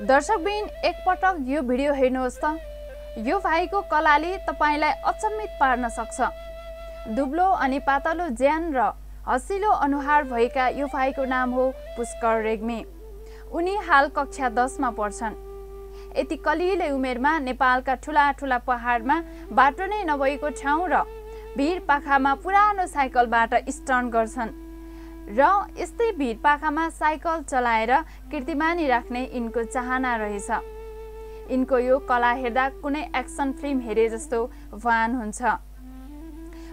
दर्शकबिन एकपटक यो भिडियो हेर्नुहोस् त। यो भाइको कलाले तपाईँलाई अचम्मित पार्न सक्छ। दुब्लो अनि पातलो ज्यान र हसिलो अनुहार भएका यो भाइको नाम हो पुष्कर रेग्मी। उनी हाल कक्षा दसमा पढ्छन्। यति कलिलै उमेरमा नेपालका ठुला ठुला पहाडमा बाटो नै नभएको ठाउँ र भिर पाखामा पुरानो साइकलबाट स्टर्न गर्छन्। र यस्तै भिड पाखामा साइकल चलाएर कीर्तिमानी राख्ने यिनको चाहना रहेछ। यिनको यो कला हेर्दा कुनै एक्सन फिल्म हेरे जस्तो भान हुन्छ।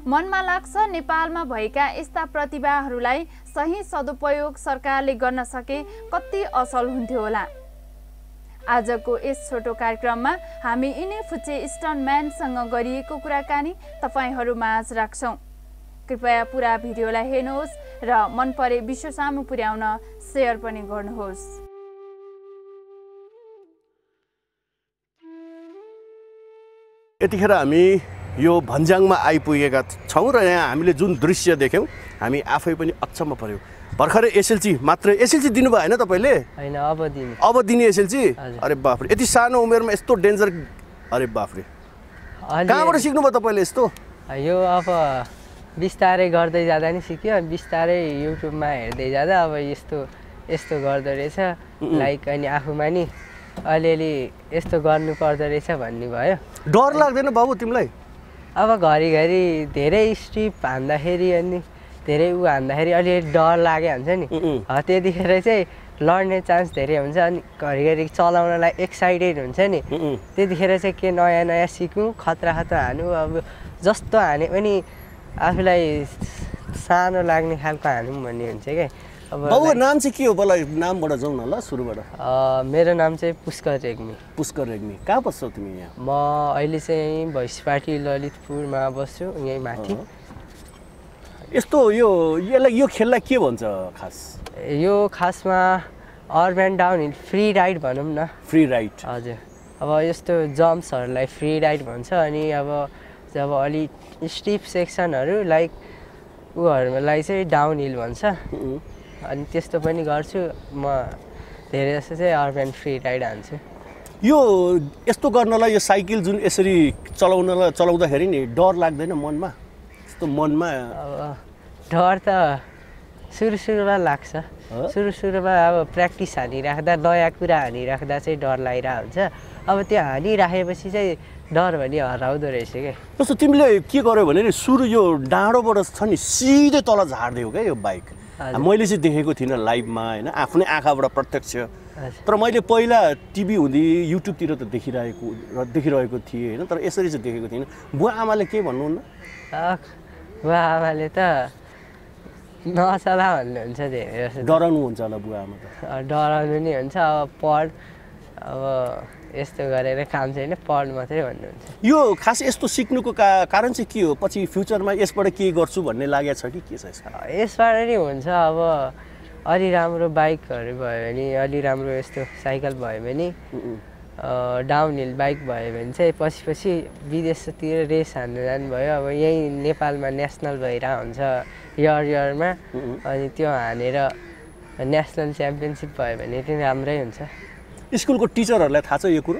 मनमा लाग्छ नेपालमा भएका यस्ता प्रतिभाहरूलाई सही सदुपयोग सरकारले गर्न सके कति असल हुन्थ्यो होला। आजको यस छोटो कार्यक्रममा हामी यिनै फुच्चे स्टन म्यानसँग गरिएको कुराकानी तपाईँहरू माझ राख्छौँ। कृपया पुरा भिडियोलाई हेर्नुहोस् र मन परे विश्व सामु पुर्याउन सेयर पनि गर्नुहोस्। यतिखेर हामी यो भन्ज्याङमा आइपुगेका छौँ र यहाँ हामीले जुन दृश्य देख्यौँ हामी आफै पनि अचम्म पऱ्यौँ। भर्खरै एसएलसी मात्र एसएलसी दिनुभयो होइन तपाईँले? होइन अब दिने। अब दिने एसएलसी। अरे बाफ्रे यति सानो उमेरमा यस्तो डेन्जर अरे बाफ्रे कहाँबाट सिक्नुभयो तपाईँले यस्तो? यो अब बिस्तारै गर्दै जाँदा नि सिक्यो अनि बिस्तारै युट्युबमा हेर्दै जाँदा अब यस्तो यस्तो गर्दो रहेछ। लाइक अनि आफूमा नि अलिअलि यस्तो गर्नु पर्दो रहेछ भन्ने भयो। डर लाग्दैन बाबु तिमीलाई? अब घरिघरि धेरै स्ट्रिप हान्दाखेरि अनि धेरै ऊ हान्दाखेरि अलिअलि डर लाग्यो हुन्छ नि। त्यतिखेर चाहिँ लड्ने चान्स धेरै हुन्छ अनि घरिघरि चलाउनलाई एक्साइटेड हुन्छ नि। त्यतिखेर चाहिँ के नयाँ नयाँ सिक्नु खतरा खतरा हानु अब जस्तो हाने पनि आफूलाई सानो लाग्ने खालको हानौँ भन्ने हुन्छ क्या अब नाम चाहिँ के हो? बल्ल नामबाट जाउँ न ल सुरुबाट। मेरो नाम चाहिँ पुष्कर रेग्मी। पुष्कर रेग्मी। कहाँ बस्छौ तिमी यहाँ? म अहिले चाहिँ भैँसपाटी ललितपुरमा बस्छु यहीँ माथि। यस्तो यो यसलाई यो खेललाई के भन्छ खास? यो खासमा urban down hill free ride भनौँ न। Free ride. हजुर। अब यस्तो जम्प्सहरूलाई फ्री राइड भन्छ अनि अब जब अलिक स्टिप सेक्सनहरू लाइक ऊहरूलाई चाहिँ डाउन हिल भन्छ। अनि त्यस्तो पनि गर्छु। म धेरै जस्तो चाहिँ अर्बन फ्री राइड हान्छु। यो यस्तो गर्नलाई यो साइकल जुन यसरी चलाउनलाई चलाउँदाखेरि नि डर लाग्दैन मनमा? यस्तो मनमा अब डर त सुरु सुरुमा लाग्छ? सुरु सुरुमा अब प्र्याक्टिस हानिराख्दा नयाँ कुरा हानिराख्दा चाहिँ डर लागिरहेको हुन्छ अब त्यो हानिराखेपछि चाहिँ डर भने हराउँदो रहेछ क्या जस्तो तिमीले के गर्यो भने नि सुरु यो डाँडोबाट छ नि सिधै तल झारिदियो क्या यो बाइक। मैले चाहिँ देखेको थिइनँ लाइभमा होइन? आफ्नै आँखाबाट प्रत्यक्ष। तर मैले पहिला टिभी हुँदी युट्युबतिर त देखिरहेको र देखिरहेको थिएँ होइन? तर यसरी चाहिँ देखेको थिइनँ। बुवा आमाले के भन्नुहुन्न? बुवा आमाले त नचला भन्नुहुन्छ धेरै जस्तो डराउनुहुन्छ होला बुवा आमा त डराउनु नि हुन्छ अब पढ अब यस्तो गरेर काम छैन पढ मात्रै भन्नुहुन्छ। यो खास यस्तो सिक्नुको का कारण चाहिँ के हो? पछि फ्युचरमा यसबाट के गर्छु भन्ने लागेको छ कि के छ यसबाट नि हुन्छ अब अलि राम्रो बाइकहरू भयो भने अलि राम्रो यस्तो साइकल भयो भने डाउन हिल बाइक भयो भने चाहिँ पछि पछि विदेशतिर रेस हान्नु जानुभयो। अब यहीँ नेपालमा नेसनल भइरहेको हुन्छ इयर इयरमा अनि त्यो हानेर नेसनल च्याम्पियनसिप भयो भने पनि राम्रै हुन्छ। स्कुलको टिचरहरूलाई थाहा छ यो कुरो?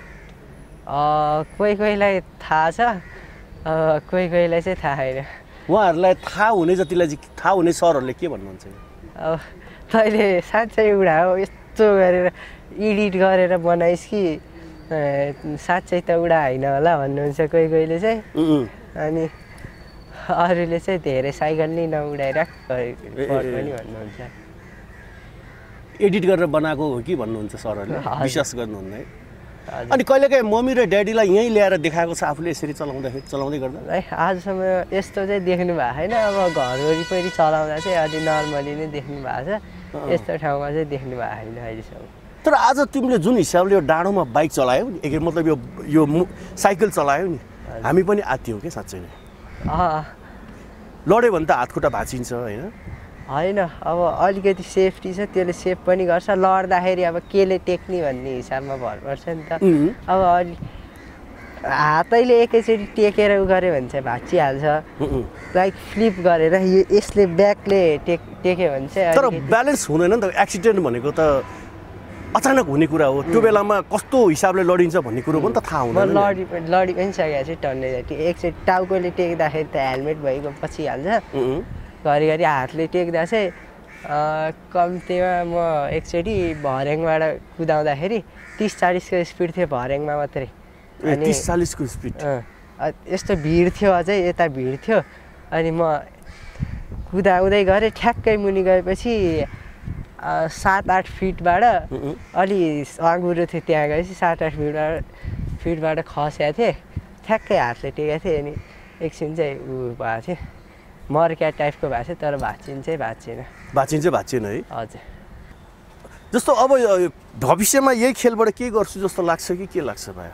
कोही कोहीलाई थाहा छ। कोही कोहीलाई चाहिँ थाहा छैन। उहाँहरूलाई थाहा हुने जतिलाई चाहिँ थाहा हुने सरहरूले के भन्नुहुन्छ? अब तैँले साँच्चै उडा हो यस्तो गरेर एडिट गरेर बनाइस् कि? साँच्चै त उडा होइन होला भन्नुहुन्छ कोही कोहीले चाहिँ। अनि अरूले चाहिँ धेरै साइकल नै ए, पनि। भन्नुहुन्छ। एडिट गरेर बनाएको हो कि भन्नुहुन्छ सरहरूले। विश्वास गर्नुहुन्न है। अनि कहिलेकाहीँ मम्मी र ड्याडीलाई यहीँ ल्याएर देखाएको छ आफूले यसरी चलाउँदाखेरि चलाउँदै गर्दा? है आजसम्म यस्तो चाहिँ देख्नु भएको छैन। अब घर वरिपरि चलाउँदा चाहिँ अलि नर्मली नै देख्नु भएको छ। यस्तो ठाउँमा चाहिँ देख्नु भएको छैन अहिलेसम्म। तर आज तिमीले जुन हिसाबले यो डाँडोमा बाइक चलायौ नि एक मतलब यो यो साइकल चलायौ नि हामी पनि आत्तियौँ क्या साँच्चै नै? अँ, लड्यो भने त हातखुट्टा भाँचिन्छ होइन? होइन अब अलिकति सेफ्टी छ त्यसले सेफ पनि गर्छ। लड्दाखेरि अब केले टेक्ने भन्ने हिसाबमा भर पर्छ नि त। अब अलि हातैले एकैचोटि टेकेर उ गऱ्यो भने चाहिँ भाँचिहाल्छ। लाइक फ्लिप गरेर यो यसले ब्याकले टेक टेक्यो भने चाहिँ तर ब्यालेन्स हुँदैन नि त। एक्सिडेन्ट भनेको त अचानक हुने कुरा हो। त्यो बेलामा कस्तो हिसाबले लडिन्छ भन्ने कुरो पनि त थाहा हुँदैन। लडी पनि लडी पनि सकेको छु टन्ने जति एकचोटि टाउकोले टेक्दाखेरि त हेलमेट भएको पछि हाल्छ घरिघरि हातले टेक्दा चाहिँ कम्तीमा म एकचोटि भर्याङबाट कुदाउँदाखेरि तिस चालिसको स्पिड थियो भर्याङमा मात्रै। तिस चालिसको स्पिड। यस्तो भिड थियो अझै यता भिड थियो। अनि म कुदाउँदै गरेँ ठ्याक्कै मुनि गएपछि सात आठ फिटबाट अलि अँगुरो थियो त्यहाँ गएपछि सात आठ फिटबाट फिटबाट खसेको थिएँ। ठ्याक्कै हातले टेकेको थिएँ अनि एकछिन चाहिँ उ भएको थियो। मर्क्या टाइपको भएको थियो तर भाँचिन चाहिँ भाँचिएन। भाँचिन चाहिँ भाँचिएन है? हजुर। जस्तो अब यो भविष्यमा यही खेलबाट के गर्छु जस्तो लाग्छ कि के लाग्छ भाइ?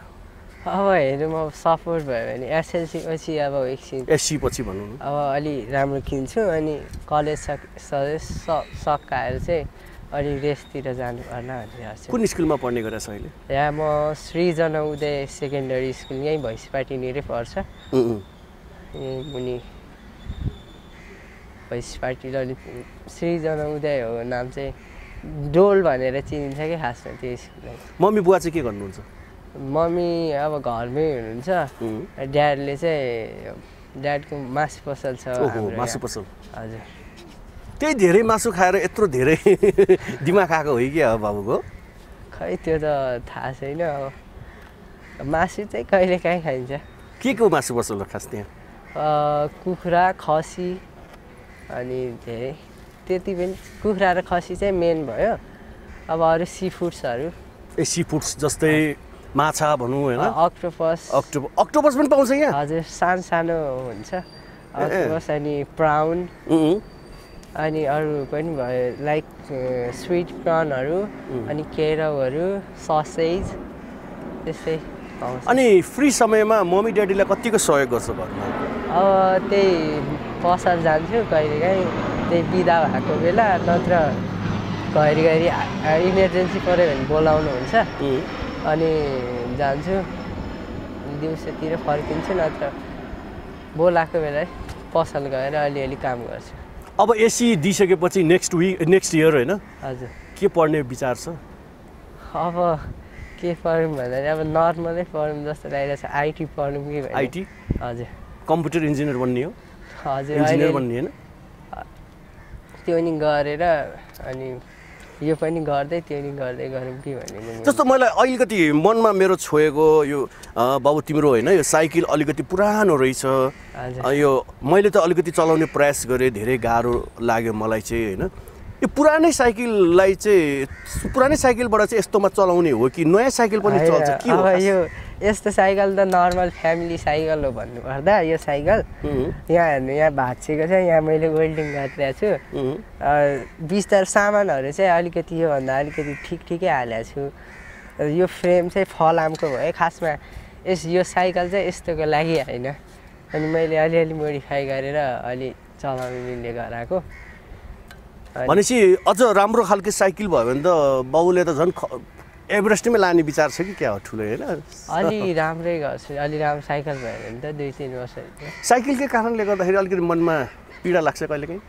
अब हेर्नु म सपोर्ट भयो भने एसएलसी पछि अब एकछिन। एससी पछि भनौँ न। अब अलि राम्रो किन्छु अनि कलेज सक सधैँ स सकाएर चाहिँ अलि रेसतिर जानुपर्ला भनेर कुन स्कुलमा पढ्ने गरेछ अहिले? यहाँ म सृजन उदय सेकेन्डरी स्कुल यहीँ भैँसपाटीनिरै पर्छ। मुनि भैँसपाटी ललित सृजन उदय हो नाम चाहिँ डोल भनेर चिनिन्छ कि खासमा त्यो स्कुललाई। मम्मी बुवा चाहिँ के गर्नुहुन्छ? मम्मी अब घरमै हुनुहुन्छ। ड्याडले चाहिँ ड्याडको मासु पसल छ मासु। पसल। हजुर। त्यही धेरै मासु खाएर यत्रो धेरै दिमाग आएको हो कि हो बाबुको? खै त्यो त थाहा छैन अब। मासु चाहिँ कहिले काहीँ खाइन्छ। के को मासु पसल हो खास त्यहाँ? कुखुरा खसी अनि धेरै। त्यति पनि कुखुरा र खसी चाहिँ मेन भयो। अब अरू सी फुड्सहरू ए सी फुड्स जस्तै माछा भनौँ होइन। अक्टोपस। अक्टोबर अक्टोबस पनि पाउँछ यहाँ? हजुर सानो सानो हुन्छ। अक्टोपस अनि प्राउन। अनि अरू पनि भयो लाइक स्विट कर्नहरू अनि केराउहरू ससेज त्यस्तै अनि फ्री समयमा मम्मी ड्याडीलाई कतिको सहयोग गर्छ घरमा? अब त्यही पसल जान्छु कहिलेकाहीँ त्यही बिदा भएको बेला नत्र घरिघरि इमर्जेन्सी पऱ्यो भने बोलाउनुहुन्छ। अनि जान्छु। दिउँसोतिर फर्किन्छु नत्र बोलाएको बेला पसल गएर अलिअलि काम गर्छु। अब एसी दिइसकेपछि नेक्स्ट विक नेक्स्ट इयर होइन? हजुर। के पढ्ने विचार छ? अब के पढौँ भन्दाखेरि अब नर्मलै पढौँ जस्तो लागिरहेको छ आइटी पढौँ कि आइटी? हजुर। कम्प्युटर इन्जिनियर बन्ने हो। हजुर इन्जिनियर बन्ने होइन। त्यो नि गरेर अनि यो पनि गर्दै त्यो नि गर्दै गरौँ कि भनेको जस्तो मलाई अलिकति मनमा मेरो छोएको यो बाबु तिम्रो होइन यो साइकल अलिकति पुरानो रहेछ। यो मैले त अलिकति चलाउने प्रयास गरेँ धेरै गाह्रो लाग्यो मलाई चाहिँ होइन। यो पुरानै साइकललाई चाहिँ पुरानै साइकलबाट चाहिँ यस्तोमा चलाउने हो कि नयाँ साइकल पनि चल्छ? के हो? यो यस्तो साइकल त नर्मल फ्यामिली साइकल हो भन्नुपर्दा यो साइकल यहाँ हेर्नु यहाँ भाँचिएको छ यहाँ मैले वेल्डिङ गरिरहेको छु। बिस्तार सामानहरू चाहिँ अलिकति योभन्दा अलिकति ठिक ठिकै हालेको छु। यो फ्रेम चाहिँ फलामको भयो खासमा यस यो साइकल चाहिँ यस्तोको लागि होइन। अनि मैले अलिअलि मोडिफाई गरेर अलि चलाउनु मिल्ने गराएको। भनेपछि अझ राम्रो खालको साइकल भयो भने त बाबुले त झन् एभरेस्टमै लाने विचार छ कि क्या हो ठुलो होइन? अलि राम्रै गर्छु अलि राम्रो साइकल भयो भने त दुई तिन वर्ष साइकलकै कारणले गर्दाखेरि अलिकति मनमा पीडा लाग्छ कहिलेकाहीँ?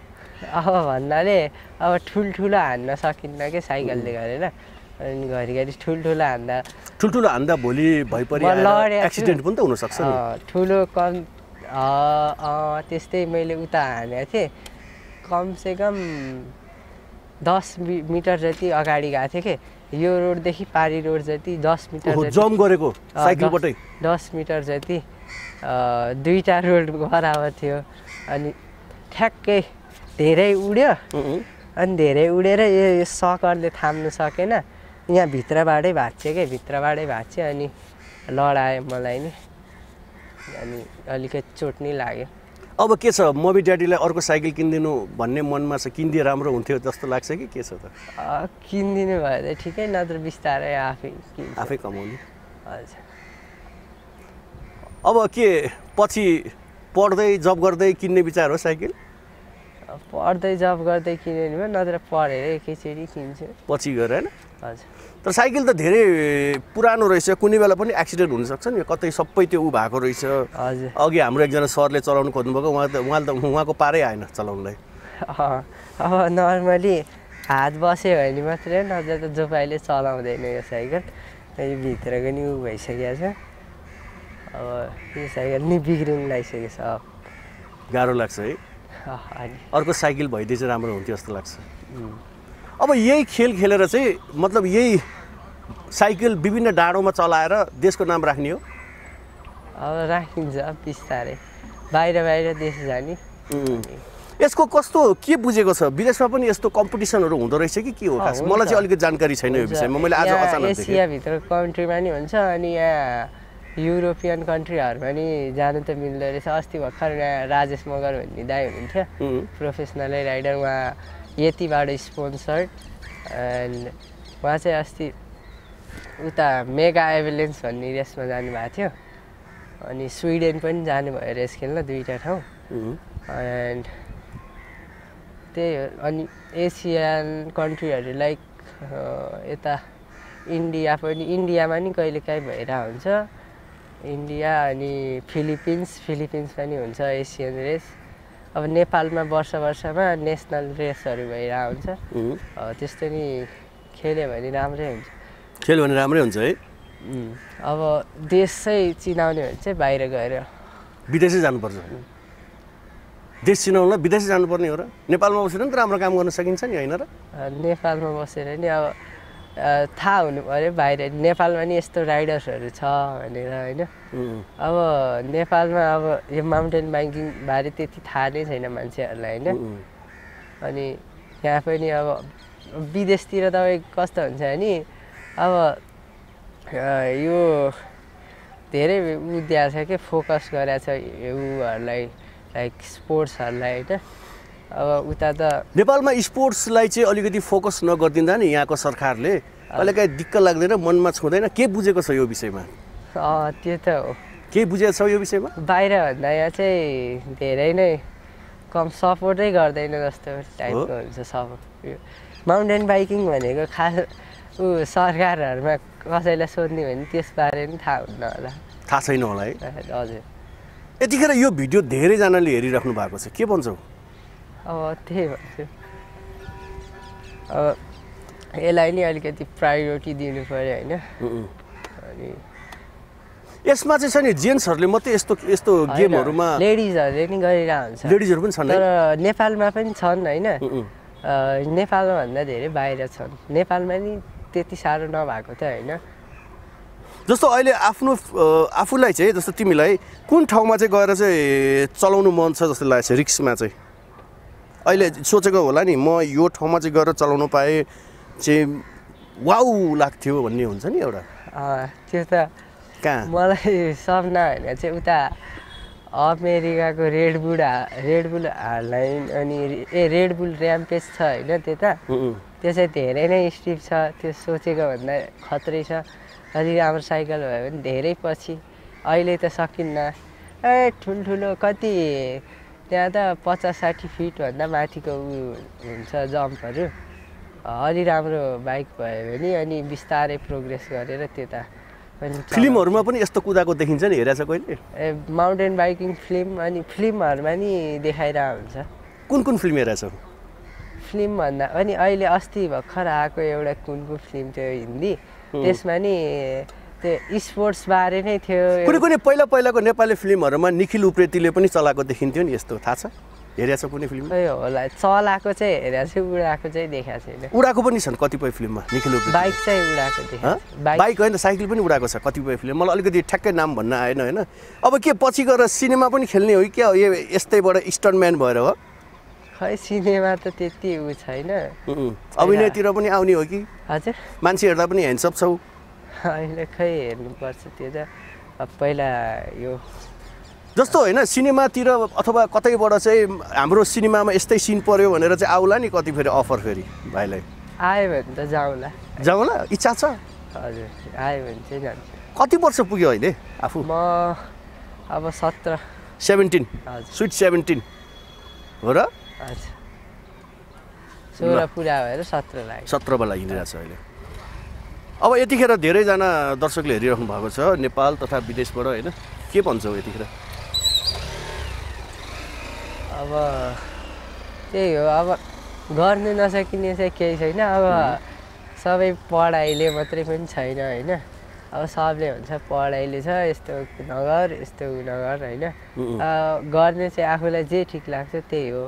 अब भन्नाले अब ठुल्ठुलो हान्न सकिन्न कि साइकलले गरेर अनि घरिघरि ठुल्ठुलो हान्दा ठुल्ठुलो हान्दा भोलि भइपरि। एक्सिडेन्ट पनि त हुनसक्छ ठुलो कम त्यस्तै मैले उता हानेको थिएँ। कमसेकम दस मिटर जति अगाडि गएको थिएँ कि यो रोडदेखि पारी रोड जति दस मिटर जम्प गरेको साइकलबाटै दस- मिटर जति दुईवटा रोड बराबर थियो। अनि ठ्याक्कै धेरै उड्यो। अनि धेरै उडेर यो यो सकरले थाम्नु सकेन। यहाँ भित्रबाटै भाँच्यो क्या भित्रबाटै भाँच्यो अनि लडायो मलाई नि। अनि अलिकति चोट नि लाग्यो। अब के छ? मम्मी ड्याडीलाई अर्को साइकल किनिदिनु भन्ने मनमा छ किनिदिए राम्रो हुन्थ्यो जस्तो लाग्छ कि के छ त? किनिदिनु भयो त ठिकै नत्र बिस्तारै आफै आफै कमाउने। अब के पछि पढ्दै जब गर्दै किन्ने विचार हो साइकल? पढ्दै जब गर्दै किन्यो भने नत्र पढेर एकैचोटि किन्छु। पछि गएर होइन तर साइकल त धेरै पुरानो रहेछ कुनै बेला पनि एक्सिडेन्ट हुनसक्छ नि। कतै सबै त्यो ऊ भएको रहेछ। हजुर। अघि हाम्रो एकजना सरले चलाउनु खोज्नुभएको उहाँ त उहाँले त उहाँको पारै आएन चलाउनलाई। अब नर्मली हात बस्यो भने मात्रै नत्र त जो पाइले चलाउँदैन यो साइकल। यो भित्रको नि उ भइसकेको छ। अब यो साइकल नि बिग्रिनु लागिसकेको छ। गाह्रो लाग्छ है। अर्को साइकल भइदिए चाहिँ राम्रो हुन्थ्यो जस्तो लाग्छ। अब यही खेल खेलेर चाहिँ मतलब यही साइकल विभिन्न डाँडोमा चलाएर देशको नाम राख्ने हो। अब राखिन्छ बिस्तारै। बाहिर बाहिर देश जाने. यसको कस्तो के बुझेको छ? विदेशमा पनि यस्तो कम्पिटिसनहरू हुँदो रहेछ कि के हो खास। मलाई चाहिँ अलिकति जानकारी छैन यो। विषयमा। मैले आज अचानक एसियाभित्र कन्ट्रीमा नि हुन्छ अनि यहाँ युरोपियन कन्ट्रीहरूमा नि जानु त मिल्दो रहेछ। अस्ति भर्खर यहाँ राजेश मगर भन्ने दाई हुनुहुन्थ्यो. प्रोफेसनलै राइडर। उहाँ यतिबाट स्पोन्सर्ड एन्ड उहाँ चाहिँ अस्ति उता मेगा एभेलेन्स भन्ने रेसमा जानुभएको थियो। अनि स्विडेन पनि जानुभयो रेस खेल्न दुईवटा ठाउँ. एन्ड त्यही हो। अनि एसियन कन्ट्रीहरू लाइक यता इन्डिया पनि इन्डियामा नि कहिलेकाहीँ भइरहेको हुन्छ। इन्डिया अनि फिलिपिन्स फिलिपिन्स पनि हुन्छ एसियन रेस। अब नेपालमा वर्ष वर्षमा नेसनल रेसहरू भइरहेको हुन्छ। त्यस्तो नि खेल्यो भने राम्रै हुन्छ। खेल्यो भने राम्रै हुन्छ है? अब देश चाहिँ चिनाउने भने चाहिँ बाहिर गएर। विदेशै जानुपर्छ देश चिनाउनलाई विदेशै जानुपर्ने हो र? नेपालमा बसेर नि त राम्रो काम गर्न सकिन्छ नि होइन र? नेपालमा बसेर नि अब थाहा हुनु पऱ्यो बाहिर नेपालमा नि यस्तो राइडर्सहरू छ भनेर होइन. अब नेपालमा अब यो माउन्टेन बाइकिङ बारे त्यति थाहा नै छैन मान्छेहरूलाई होइन. अनि यहाँ पनि अब विदेशतिर तपाईँ कस्तो हुन्छ भने अब यो धेरै उ दिएको छ कि फोकस गरेको छ उहरूलाई लाइक स्पोर्ट्सहरूलाई होइन अब उता त नेपालमा स्पोर्ट्सलाई चाहिँ अलिकति फोकस नगरिदिँदा नि यहाँको सरकारले कहिलेकाहीँ दिक्क लाग्दैन मनमा छुँदैन। के बुझेको छ यो विषयमा? त्यो त हो। के बुझेको छ यो विषयमा? बाहिरभन्दा यहाँ चाहिँ धेरै नै कम सपोर्टै गर्दैन जस्तो टाइपको हुन्छ सपोर्ट। यो माउन्टेन बाइकिङ भनेको खास ऊ सरकारहरूमा कसैलाई सोध्ने भने त्यसबारे पनि थाहा हुन्न होला। थाहा छैन होला है? हजुर। यतिखेर यो भिडियो धेरैजनाले हेरिराख्नु भएको छ। के भन्छौ? अब त्यही भन्छु अब यसलाई नि अलिकति प्रायोरिटी दिनु पऱ्यो होइन. अनि यसमा चाहिँ छ नि जेन्ट्सहरूले मात्रै यस्तो यस्तो गेमहरूमा लेडिजहरूले नि गरिरहेको हुन्छ लेडिजहरू पनि छन् तर नेपालमा पनि छन् होइन? नेपालमा भन्दा धेरै बाहिर छन्। नेपालमा नि त्यति साह्रो नभएको त होइन? जस्तो अहिले आफ्नो आफूलाई चाहिँ जस्तो तिमीलाई कुन ठाउँमा चाहिँ गएर चाहिँ चलाउनु मन छ जस्तो लागेको छ रिक्समा चाहिँ? अहिले सोचेको होला नि म यो ठाउँमा चाहिँ गएर चलाउनु पाएँ चाहिँ वाउ लाग्थ्यो भन्ने हुन्छ नि एउटा। त्यो त कहाँ? मलाई सपना होइन चाहिँ उता अमेरिकाको रेडबुल रेडबुल हार्लाइन अनि ए रेडबुल ऱ्याम्पेज छ होइन त्यता. त्यो चाहिँ धेरै नै स्टिप छ त्यो सोचेको भन्दा खत्रै छ। अलि राम्रो साइकल भयो भने धेरै पछि अहिले त सकिन्न। ए ठुल्ठुलो कति त्यहाँ त पचास साठी फिटभन्दा माथिको उ हुन्छ जम्पहरू। अलि राम्रो बाइक भयो भने अनि बिस्तारै प्रोग्रेस गरेर त्यता चलाउनु। फिल्महरूमा पनि यस्तो कुदाएको देखिन्छ नि हेरेछ कहिले? ए माउन्टेन बाइकिङ फिल्म अनि फिल्महरूमा नि देखाइरहेको हुन्छ। कुन कुन फिल्म हेरेछौ? फिल्म भन्दा पनि अहिले अस्ति भर्खर आएको एउटा कुनको फिल्म थियो हिन्दी त्यसमा नि त्यो स्पोर्ट्स बारे नै थियो। कुनै कुनै पहिला पहिलाको नेपाली फिल्महरूमा निखिल उप्रेतीले पनि चलाएको देखिन्थ्यो नि यस्तो थाहा छ? हेरेछ कुनै फिल्म होला चलाएको चाहिँ हेरेको छु उडाएको चाहिँ देखाएको छैन। उडाएको पनि छन् कतिपय फिल्ममा निखिल उप्रेती बाइक चाहिँ उडाएको छु। बाइक। होइन साइकल पनि उडाएको छ कतिपय फिल्म मलाई अलिकति ठ्याक्कै नाम भन्न आएन होइन? अब के पछि गएर सिनेमा पनि खेल्ने हो कि? क्या यो यस्तैबाट स्टन्टम्यान भएर हो? खै सिनेमा त त्यति उ छैन. अभिनयतिर पनि आउने हो कि? हजुर। मान्छे हेर्दा पनि ह्यान्डसप छौ अहिले खै हेर्नुपर्छ त्यो त। अब पहिला यो जस्तो होइन सिनेमातिर अथवा कतैबाट चाहिँ हाम्रो सिनेमामा यस्तै सिन पऱ्यो भनेर चाहिँ आउला नि कति फेरि अफर फेरि भाइलाई? आयो भने त जाउँला। जाउँला? इच्छा छ? हजुर आयो भने चाहिँ जान्छु। कति वर्ष पुग्यो अहिले आफू? म अब सत्र। सेभेन्टिन। हजुर। Sweet seventeen. हो र? हजुर। सोह्र पुरा भएर सत्र लाग्यो सत्रमा लागिरहेको छ अहिले। अब यतिखेर धेरैजना दर्शकले हेरिराख्नु भएको छ नेपाल तथा विदेशबाट होइन के भन्छौ यतिखेर? अब त्यही हो अब गर्नु नसकिने चाहिँ केही छैन अब सबै पढाइले मात्रै पनि छैन होइन। अब सबले भन्छ पढाइले छ यस्तो नगर यस्तो नगर होइन। गर्ने चाहिँ आफूलाई जे ठिक लाग्छ त्यही हो।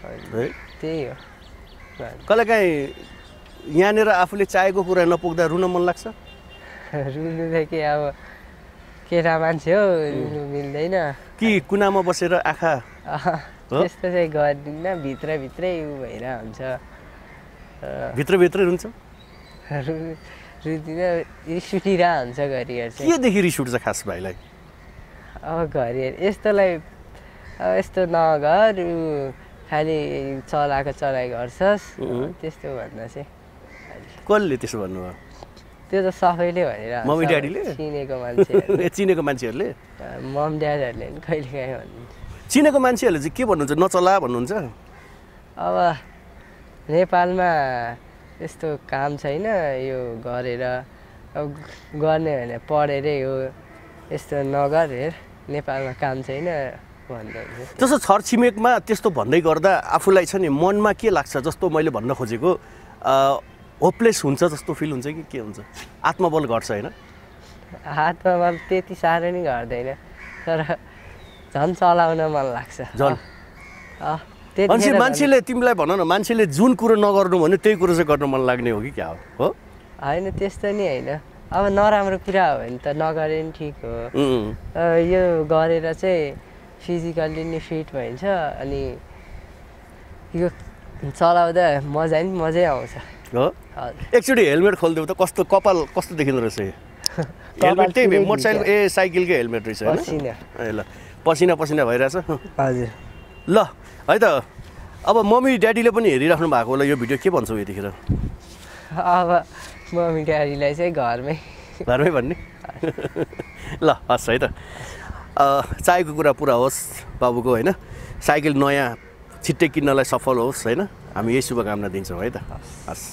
है? त्यही हो। कहिलेकाहीँ यहाँनिर आफूले चाहेको कुरा नपुग्दा रुन मन लाग्छ? रुनु त के अब केटा मान्छे हो रुनु मिल्दैन। कि कुनामा बसेर आँखा? त्यस्तो चाहिँ गर्दिनँ भित्रभित्रै उ भएर हुन्छ भित्रभित्रै रुन्छ? रुदिनँ रिस हुन्छ घरिहरू चाहिँ। केदेखि रिस उठ्छ खास भाइलाई? अब घरिहरू यस्तोलाई अब यस्तो नगर ऊ खालि चलाएको चलाइ गर्छस्. त्यस्तो भन्दा चाहिँ। कसले त्यसो भन्नुभयो त्यो त सबैले भनेर मम्मी ड्याडीले? चिनेको मान्छेहरू ए, चिनेको मान्छेहरूले? मम ड्याडीहरूले कहिले काहीँ भन्नुहुन्छ चिनेको मान्छेहरूले चाहिँ के भन्नुहुन्छ? नचला भन्नुहुन्छ? अब नेपालमा यस्तो काम छैन यो गरेर। अब गर्ने भने पढेरै हो। यस्तो नगर हेर नेपालमा काम छैन भन्नुहुन्छ जस्तो छरछिमेकमा त्यस्तो भन्दै गर्दा आफूलाई छ नि मनमा के लाग्छ? जस्तो मैले भन्न खोजेको होपलेस हुन्छ जस्तो फिल हुन्छ कि के हुन्छ? आत्मबल घट्छ होइन? हातमा मलाई त्यति साह्रो नि गर्दैन तर झन् चलाउन मन लाग्छ। झन्? मान्छे मान्छेले तिमीलाई भन न मान्छेले जुन कुरो नगर्नु भन्यो त्यही कुरो चाहिँ गर्न मन लाग्ने हो कि क्या हो? हो? होइन त्यस्तो नि होइन। अब नराम्रो कुरा हो भने त नगरे नि ठिक हो। यो गरेर चाहिँ फिजिकल्ली नि फिट भइन्छ अनि यो चलाउँदा मजा नि मजै आउँछ। हो? एकचोटि हेलमेट खोलिदेऊ त कस्तो कपाल कस्तो देखिँदो रहेछ हेलमेट त्यही मोटरसाइकल ए साइकलकै हेलमेट रहेछ ए ल पसिना पसिना भइरहेछ। हजुर। ल है त अब मम्मी ड्याडीले पनि हेरिराख्नु भएको होला यो भिडियो के भन्छौ यतिखेर? अब मम्मी ड्याडीलाई चाहिँ घरमै। घरमै भन्ने? ल हस् है त। चाहेको कुरा पुरा होस् बाबुको होइन? साइकल नयाँ छिट्टै किन्नलाई सफल होस् होइन? हामी यही शुभकामना दिन्छौँ है त। हस्।